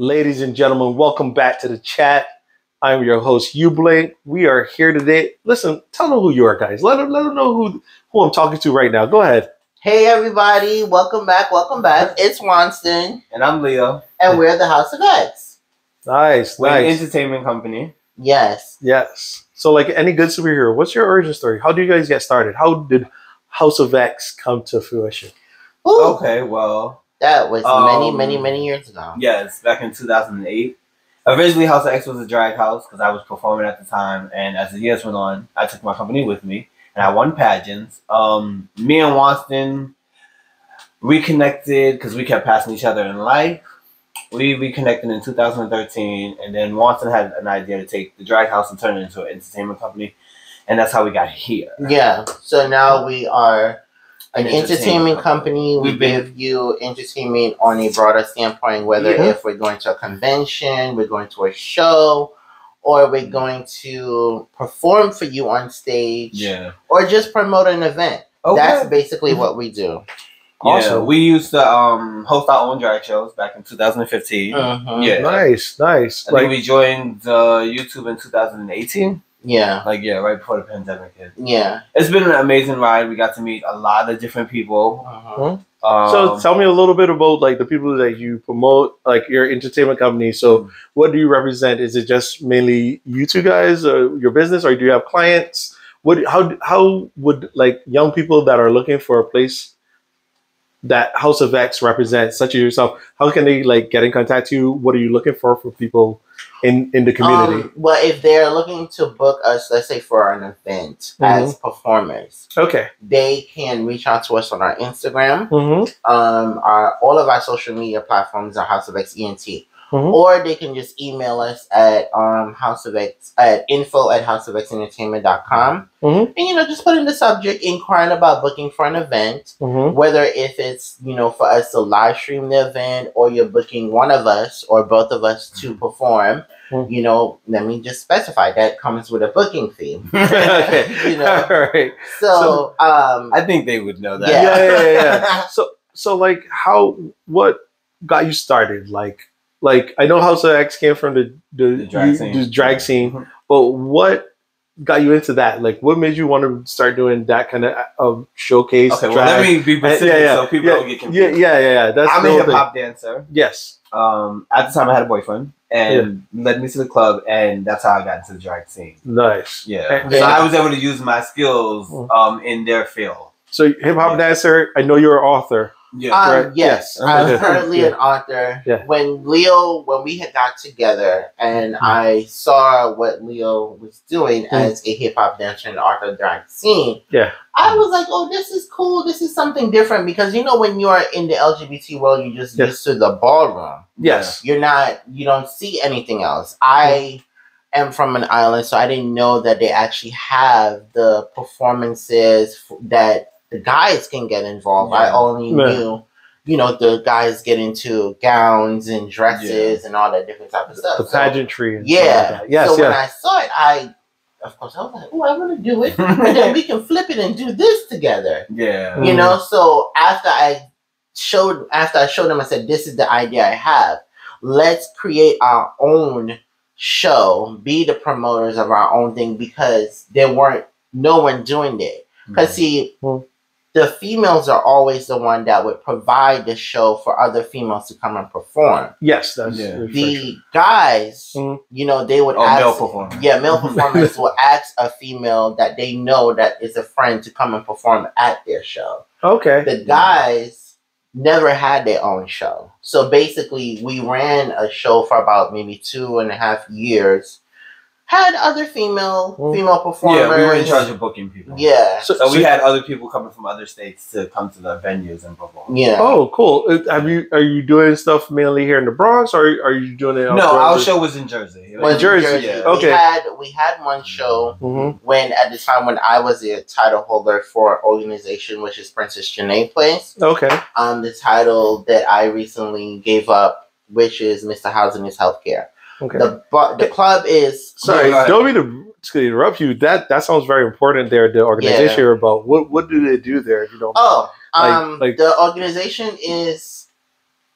Ladies and gentlemen, welcome back to the chat. I'm your host, Ublink. We are here today. Listen, tell them who you are, guys. Let them, let them know who, who I'm talking to right now. Go ahead. Hey everybody, welcome back, welcome back. It's Wanston, And I'm Leo. and we're the House of X. Nice, We're an nice. entertainment company. Yes. Yes. So, like any good superhero, what's your origin story? How do you guys get started? How did House of X come to fruition? Ooh, Okay, well, That was many, Um, many, many years ago. yes, back in 2008. Originally, House of X was a drag house because I was performing at the time. And as the years went on, I took my company with me and I won pageants. Um, me and Wanston reconnected because we kept passing each other in life. We reconnected in 2013, and then Wanston had an idea to take the drag house and turn it into an entertainment company. And that's how we got here. Yeah. So now we are an An entertainment entertainment company. We We've been- give you entertainment on a broader standpoint, whether Yeah. if we're going to a convention, we're going to a show, or we're going to perform for you on stage, Yeah. or just promote an event. That's Okay. basically what we do. Yeah, we used to um, host our own drag shows back in 2015. Mhm. Yeah. Nice, nice. I think Like, we joined uh, YouTube in 2018. Yeah. Like, yeah, right before the pandemic hit. Yeah. It's been an amazing ride. We got to meet a lot of different people. Mhm. Um, so tell me a little bit about like the people that you promote, like your entertainment company. So, what do you represent? Is it just mainly you two guys, or your business, or do you have clients? What how how would like young people that are looking for a place that House of X represents, such as yourself, how can they like get in contact with you? What are you looking for for people in in the community? Um, well, if they're looking to book us, let's say for an event as performers, okay. they can reach out to us on our Instagram. Mm-hmm. Um, our all of our social media platforms are House of X ENT, Mhm. or they can just email us at um House of X at info at houseofxentertainment.com. Mhm. and you know just put in the subject inquiring about booking for an event. Mm-hmm. whether if it's you know for us to live stream the event or you're booking one of us or both of us to perform Mhm. you know let me just specify that comes with a booking fee you know All right. so um I think they would know that. Yeah. yeah, yeah, yeah. So, so like, how what got you started? Like, like I know House of X came from the the, The drag scene. the drag scene, Mhm. but what got you into that? Like, what made you want to start doing that kind of of showcase? Okay, well, let me be Uh, specific so people yeah, don't get yeah, confused. yeah, yeah, yeah. That's I'm a hip hop dancer. Yes. Um, at the time, I had a boyfriend and led me to the club, and that's how I got into the drag scene. Nice. Yeah. And- So I was able to use my skills Mm. um, in their field. So hip hop Yeah. dancer. I know you're an author. Yeah. um, Right, yes, yes. I'm Okay. currently Yeah. an author. Yeah. When Leo, when we had got together, and Mm-hmm. I saw what Leo was doing Mm. as a hip hop dancer in the author drag scene, Yeah. I was like, "Oh, this is cool. This is something different." Because you know, when you're in the LGBT world, you're just Yes. used to the ballroom. Yes. You're not. You don't see anything else. I am from an island, so I didn't know that they actually have the performances that the guys can get involved. I only Yeah. knew, you know, the guys get into gowns and dresses and all that different type of stuff. The So- pageantry. and stuff like yeah. that. Yes. so when. I saw it, I, of course, I was like, "Oh, I want to do it," and then we can flip it and do this together. Yeah. Mm. You know. So after I showed, after I showed them, I said, "This is the idea I have. Let's create our own show. Be the promoters of our own thing because there weren't no one doing it. Because see." Mm. The females are always the one that would provide the show for other females to come and perform. Yes. That's Yeah. that's The guys, Mhm. you know, they would Oh, ask, male performer. yeah, male performers will ask a female that they know that is a friend to come and perform at their show. Okay. The guys never had their own show. So basically, we ran a show for about maybe two and a half years. Had other female Mm. female performers. Yeah, we were in charge of booking people. Yeah, So, So we so- had other people coming from other states to come to the venues and perform. yeah. Oh, cool. Uh, Have you are you doing stuff mainly here in the Bronx, or are you doing it? No, our show was in Jersey. Well, in Jersey, Yeah. okay. We had we had one show hmm when at the time when I was a title holder for an organization which is Princess Janae Place. Okay. Um, the title that I recently gave up, which is Mr. Housing is Healthcare. Okay. The bu- the club is Sorry, go ahead. don't mean to to interrupt you. That that sounds very important. There, the organization Yeah. you're about. What what do they do there? If you don't. oh Like- um like- the organization is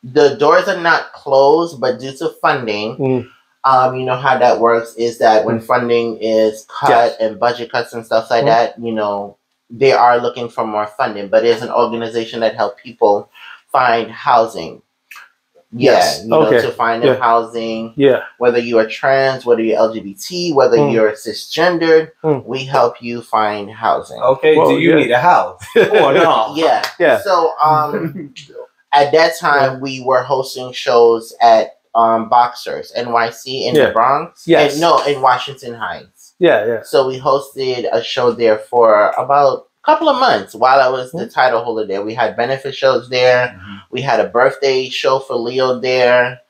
the doors are not closed, but due to funding, Mm. um, you know how that works is that when funding is cut Yes. and budget cuts and stuff like Mm. that, you know, they are looking for more funding. But it's an organization that help people find housing. Yes. Yeah, you know, to find Yeah. housing, Yeah. whether you are trans, whether you're LGBT, whether Mm. you're cisgendered, Mm. we help you find housing. Okay, Well, do you yeah. need a house? or no? Yeah. Yeah. So um at that time we were hosting shows at um Boxers NYC in Yeah. the Bronx. Yes. And- no, in Washington Heights. Yeah. Yeah. So we hosted a show there for about a couple of months while I was the title holder there. We had benefit shows there. We had a birthday show for Leo there.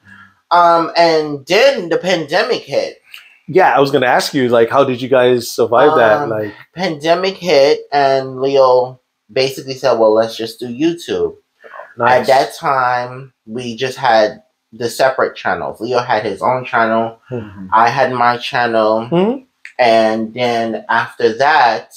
Um and then the pandemic hit. Yeah. I was gonna ask you, like, how did you guys survive that? Um, Like, Pandemic hit and Leo basically said, Well, let's just do YouTube. nice. At that time, we just had the separate channels. Leo had his own channel. Mhm. I had my channel. Mhm. And then after that,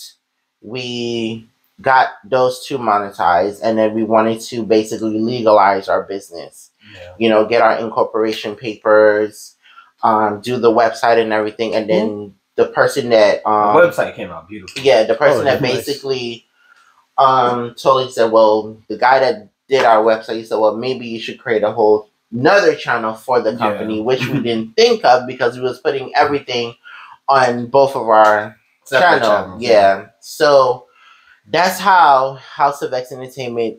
we got those two monetized. And then we wanted to basically legalize our business. Yeah. You know, get our incorporation papers, um, do the website and everything. And then the person that. Um, the website came out beautiful. yeah, the person Oh, that nice. basically um totally said, well, the guy that did our website, he said, well, maybe you should create a whole another channel for the Yeah. company, which we didn't think of because we was putting everything on both of our Separate channel. channels, yeah. So that's how House of X Entertainment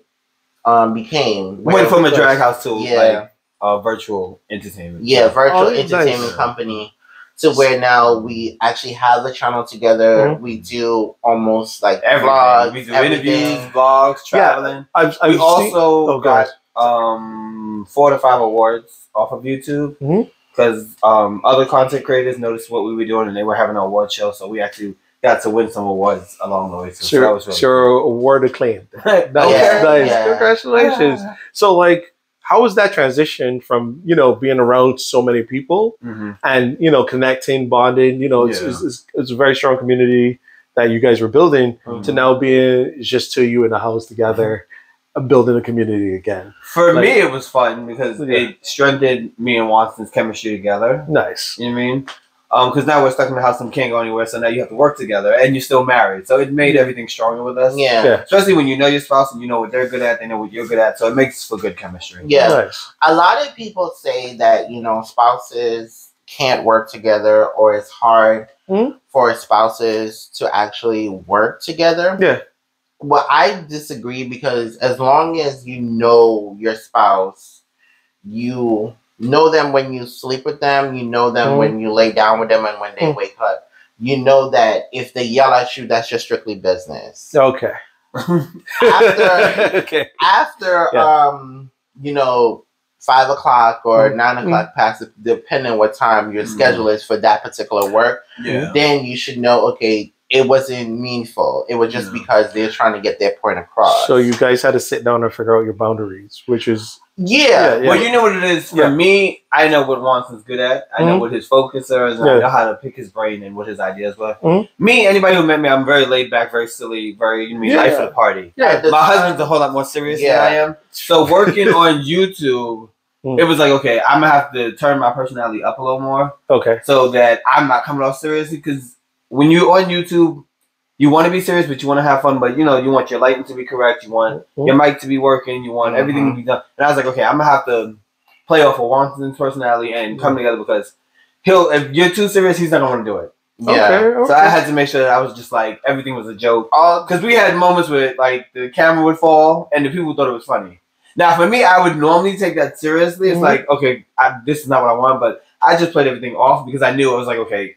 um became. Went from a Where- drag house to Yeah. like a virtual entertainment. yeah, virtual Oh, nice. entertainment company to where now we actually have a channel together. Mhm. We do almost like Everything. vlogs, we do everything. interviews, vlogs, traveling. I've, I've we seen- also oh, God. got um four to five awards off of YouTube Mhm. Because um other content creators noticed what we were doing and they were having an award show, so we actually got to win some awards along the way. too. So that sure, was really sure, award acclaimed. cool. Nice, Yeah, nice. yeah. Congratulations. So, like, how was that transition from you know being around so many people Mhm. and you know connecting, bonding? You know, it's, Yeah. it's, it's, it's a very strong community that you guys were building Mm-hmm. to now being just two of you in a house together, building a community again. For Like- me, it was fun because Yeah. it strengthened me and Wanston's chemistry together. Nice. You know what I mean? Because now we're stuck in the house and can't go anywhere, so now you have to work together, and you're still married. So it made everything stronger with us. Yeah. Yeah. Especially when you know your spouse and you know what they're good at, they know what you're good at, so it makes for good chemistry. Yeah. Nice. A lot of people say that, you know, spouses can't work together or it's hard Mhm. for spouses to actually work together. Yeah. Well, I disagree because as long as you know your spouse, you know them when you sleep with them, you know them Mhm. when you lay down with them and when they Mhm. wake up. You know that if they yell at you, that's just strictly business. Okay. After okay. after Yeah. um you know five o'clock or Mm. nine o'clock past depending what time your Mm. schedule is for that particular work Yeah. then you should know okay it wasn't meaningful it was just Yeah. because they're trying to get their point across So you guys had to sit down and figure out your boundaries, which is yeah, Yeah, Well, you know what it is. For Yeah. me, I know what Wanston's good at. I know Mhm. what his focus is, Yeah. I know how to pick his brain and what his ideas were. Mhm. Me, anybody who met me, I'm very laid back, very silly, very you know, Yeah. life of the party. yeah. The My husband's a whole lot more serious Yeah. than I am. So working on YouTube, Mm. it was like, okay, I'm gonna have to turn my personality up a little more Okay. so that I'm not coming off seriously. Because when you're on YouTube, you want to be serious, but you want to have fun. But you know, you want your lighting to be correct. You want your mic to be working. You want everything to be done. And I was like, okay, I'm gonna have to play off of Wanston's personality and come together because he'll. If you're too serious, he's not gonna want to do it. yeah Okay. okay. So I had to make sure that I was just like everything was a joke. all Because we had moments where like the camera would fall and the people thought it was funny. Now for me, I would normally take that seriously. It's Mhm. like okay, I, this is not what I want, but I just played everything off because I knew it was like okay.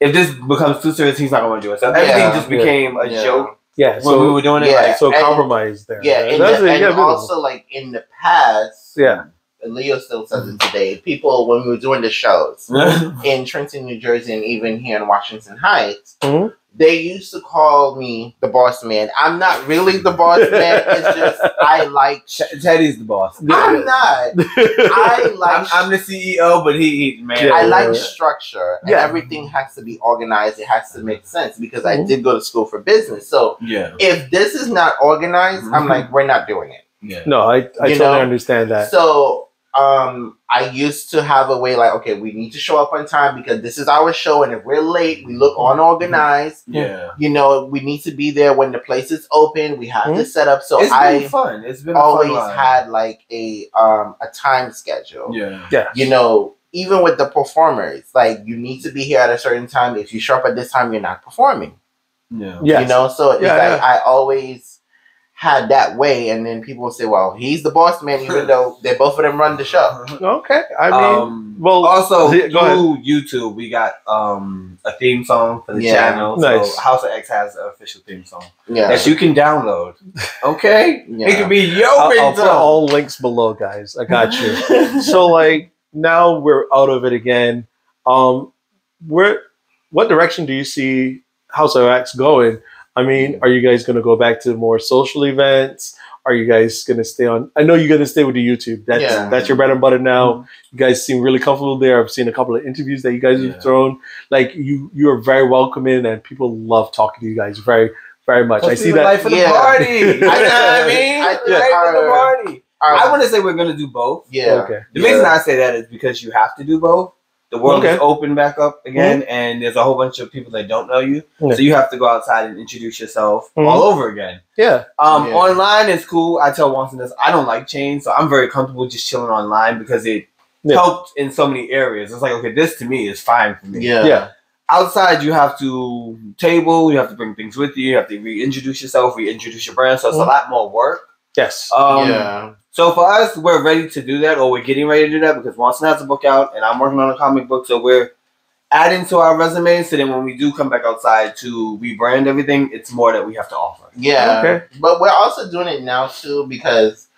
If this becomes too serious, he's not going to do it. So everything Yeah. just Yeah. became a Yeah. joke yeah. when So we were doing it. Like, so and- compromise there. yeah right? and, the- a- and yeah, beautiful. also like in the past Yeah. And leo still says it today people when we were doing the shows in Trenton, New Jersey, and even here in Washington Heights, Mhm. they used to call me the boss man. I'm not really the boss man. It's just I like. Ch- Teddy's the boss. I'm not. I like. I'm, I'm the CEO, but he, he man. Yeah. I like structure, and Yeah. everything has to be organized. It has to make sense because I Mhm. did go to school for business. So yeah. if this is not organized, I'm Mhm. like, we're not doing it. Yeah. No, I, I You totally know? understand that. So um I used to have a way like, okay, we need to show up on time because this is our show, and if we're late, we look unorganized. Yeah. You know, we need to be there when the place is open. We have to Mhm. set up. So it's I been fun. It's been always fun had like a um a time schedule. Yeah. yeah. You know, even with the performers, like you need to be here at a certain time. If you show up at this time, you're not performing. Yeah. Yes. You know, so it's Yeah, like I always had that way, and then people would say, "Well, he's the boss man," even though they both of them run the show. Okay. I mean, um, well, also yeah, go ahead. through YouTube, we got um a theme song for the Yeah. channel. Nice. So House of X has an official theme song Yeah, that you can download. Okay, Yeah. it can be your I'll, I'll put all links below, guys. I got you. so like now we're out of it again. Um, where, what direction do you see House of X going? I mean, are you guys going to go back to more social events? Are you guys going to stay on? I know you're going to stay with the YouTube. That's Yeah. that's your bread and butter now. Mm-hmm. You guys seem really comfortable there. I've seen a couple of interviews that you guys Yeah. have thrown. Like you, you are very welcoming, and people love talking to you guys very, very much. I see the that. life of the Yeah. party. You know what I mean? I The life of the party. Our- I want to say we're gonna do both. yeah, Okay. The Yeah. reason I say that is because you have to do both. The world Okay. is open back up again, and there's a whole bunch of people that don't know you, Yeah. so you have to go outside and introduce yourself Mhm. all over again. Yeah. Um, Yeah. online is cool. I tell Wanston this. I don't like chains, so I'm very comfortable just chilling online because it Yeah. helped in so many areas. It's like okay, this to me is fine for me. yeah, Yeah. Outside, you have to table. You have to bring things with you. You have to reintroduce yourself, reintroduce your brand. So it's a lot more work. Yes. Um, yeah. So for us, we're ready to do that, or we're getting ready to do that because Wanston has a book out, and I'm working on a comic book. So we're adding to our resume, so then when we do come back outside to rebrand everything, it's more that we have to offer. Yeah. Okay. But we're also doing it now too because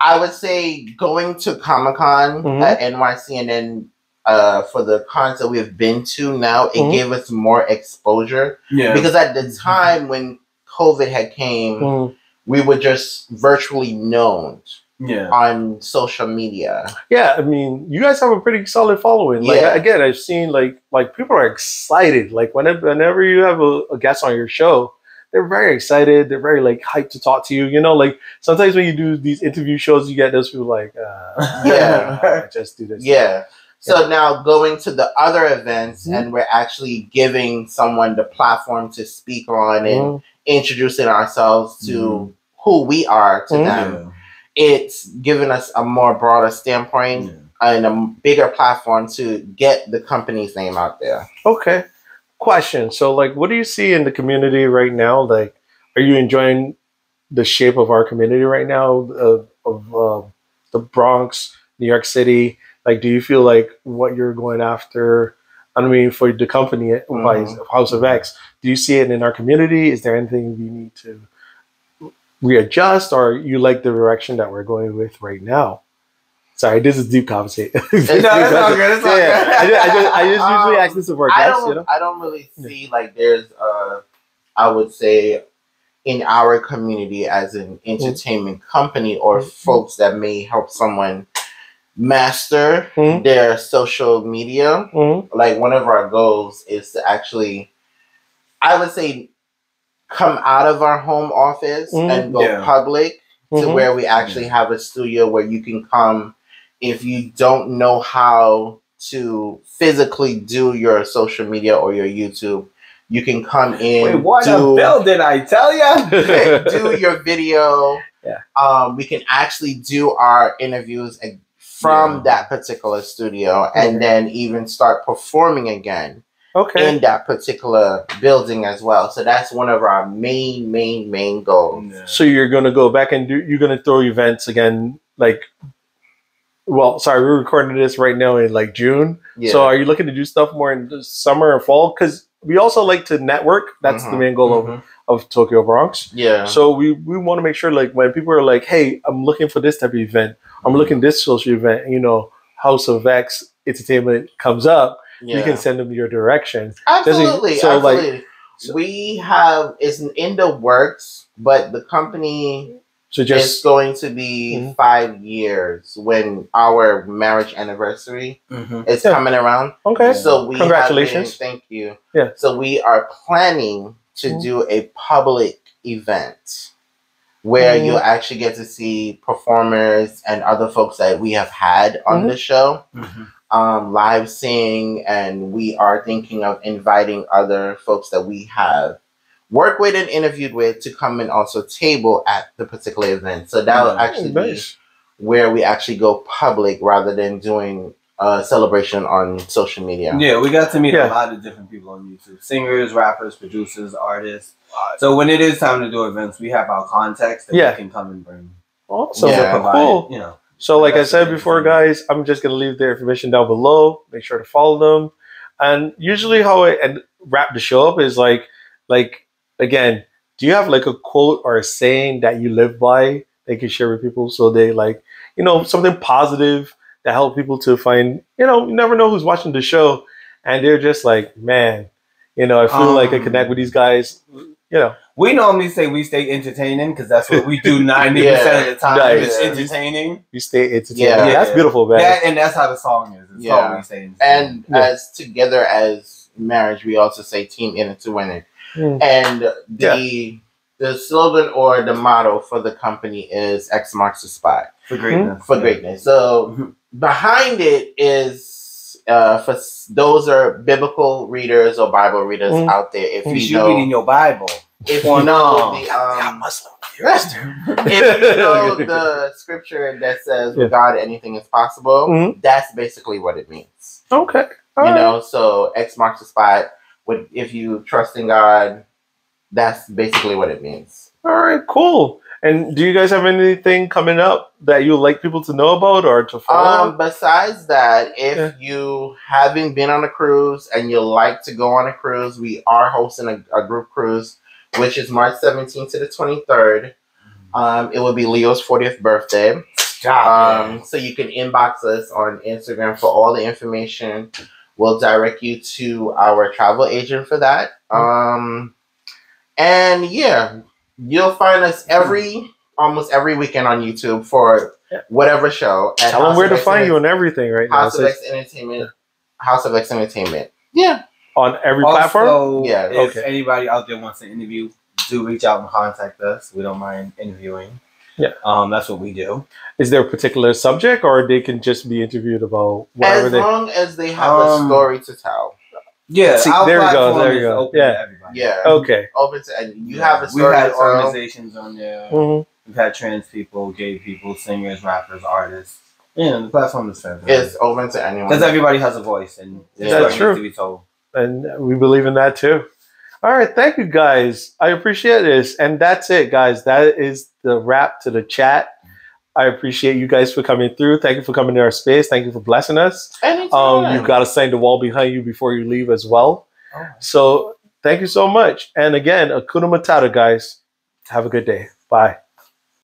I would say going to Comic Con Mhm. at NYC and then uh, for the cons that we've been to now, it Mhm. gave us more exposure Yeah, because at the time when COVID had came, Mm. we were just virtually known yeah, on social media. Yeah, I mean, you guys have a pretty solid following. Like Yeah. again, I've seen like like people are excited. Like whenever whenever you have a, a guest on your show, they're very excited. They're very like hyped to talk to you. You know, like sometimes when you do these interview shows, you get those people like, uh, Yeah. just do this. Yeah. So now going to the other events Mhm. and we're actually giving someone the platform to speak on and Mhm. introducing ourselves to who we are to Mhm. them. It's given us a more broader standpoint and a bigger platform to get the company's name out there. Okay. Question. So, like, what do you see in the community right now? Like, are you enjoying the shape of our community right now of, of uh, the Bronx, New York City? Like, do you feel like what you're going after? I mean, for the company Mhm. House of X, do you see it in our community? Is there anything we need to readjust, or you like the direction that we're going with right now? Sorry, this is deep conversation. No, it's all good. It's all Yeah, good. I just, I just, I just usually Um, ask this of our I guests, don't you know. I don't really see like there's uh I would say in our community as an entertainment company or Mhm. folks that may help someone master Mhm. their social media. Mhm. Like one of our goals is to actually I would say come out of our home office Mhm. and go Yeah. public to Mhm. where we actually have a studio where you can come if you don't know how to physically do your social media or your YouTube, you can come in Wait, what a do, building, I tell ya. do your video. Yeah. Um, we can actually do our interviews ag- from Yeah. that particular studio and then even start performing again Okay. in that particular building as well. So that's one of our main, main, main goals. So you're gonna go back and do you're gonna throw events again like well, sorry, we're recording this right now in like June. Yeah. So are you looking to do stuff more in the summer or fall? Because we also like to network. That's the Mhm, main goal Mhm. of, of Tokyo Bronx. yeah. So we, we want to make sure like when people are like, hey, I'm looking for this type of event, I'm looking this social event, you know, House of X Entertainment comes up, yeah. you can send them your directions. Absolutely. so, like- absolutely. so- we have it's in the works, but the company So is just going to be Mhm. five years when our marriage anniversary Mhm. is Yeah. coming around. okay. So we Congratulations. been- thank you. Yeah. So we are planning to Mhm. do a public event where Mhm. you'll actually get to see performers and other folks that we have had on Mhm. the show Mhm. Um, live sing, and we are thinking of inviting other folks that we have worked with and interviewed with to come and also table at the particular event. So that will Mm. actually be nice. where we actually go public rather than doing a celebration on social media. Yeah, we got to meet Yeah. a lot of different people on YouTube singers, rappers, producers, artists. So when it is time to do events, we have our contacts that Yeah. we can come and bring. Awesome. Yeah. provide, Cool. You know, So, like I said before, guys, I'm just gonna leave their information down below. Make sure to follow them. And usually, how I and wrap the show up is like, like again, do you have like a quote or a saying that you live by that you can share with people so they like, you know, something positive that help people to find, you know, you never know who's watching the show, and they're just like, man, you know, I feel like I Um, connect with these guys. You know, we normally say we stay entertaining because that's what we do ninety percent of the time. Nice. It's entertaining. you stay entertaining. Yeah. that's Yeah. beautiful, man. That and that's how the song is. It's Yeah. we stay. And Yeah. as together as marriage, we also say team in it to win it. Mm. And the the slogan or the motto for the company is X marks the spot for greatness. for greatness. So Mhm. behind it is uh, for those are biblical readers or Bible readers Mm. out there. If You you should read in know, your Bible. if you Or know no. the um, Muslim. if you know the scripture that says with God anything is possible, Mhm. that's basically what it means. Okay. you know so x marks the spot with if you trust in god that's basically what it means All right, cool. And do you guys have anything coming up that you'd like people to know about or to follow? um besides that if Yeah. you haven't been on a cruise and you like to go on a cruise we are hosting a, a group cruise which is march 17th to the 23rd um it will be leo's 40th birthday. Um so you can inbox us on instagram for all the information. We'll direct you to our travel agent for that. Um and yeah you'll find us every almost every weekend on youtube for whatever show at Tell them where to X find you Enter- and everything right now. house of x entertainment house of x entertainment yeah on every platform. Also, Yeah, if okay. anybody out there wants to interview, do reach out and contact us. We don't mind interviewing. Yeah. Um, that's what we do. Is there a particular subject, or they can just be interviewed about whatever as they? long as they have Um, a story to tell Yeah, See, our there you go, there you go. open Yeah. yeah Okay. open to and you have a We've had organizations on there. Mhm. We've had trans people, gay people, singers, rappers, artists. Yeah, the platform is fantastic. it's open to anyone Because everybody has a voice and Yeah. it's That's true. to be told. And we believe in that too. All right, thank you guys. I appreciate this, and that's it, guys. That is the wrap to the chat. I appreciate you guys for coming through. Thank you for coming to our space. Thank you for blessing us. Anytime. Um, you've got to sign the wall behind you before you leave as well. Oh. So thank you so much. And again, Akuna Matata, guys. Have a good day. Bye.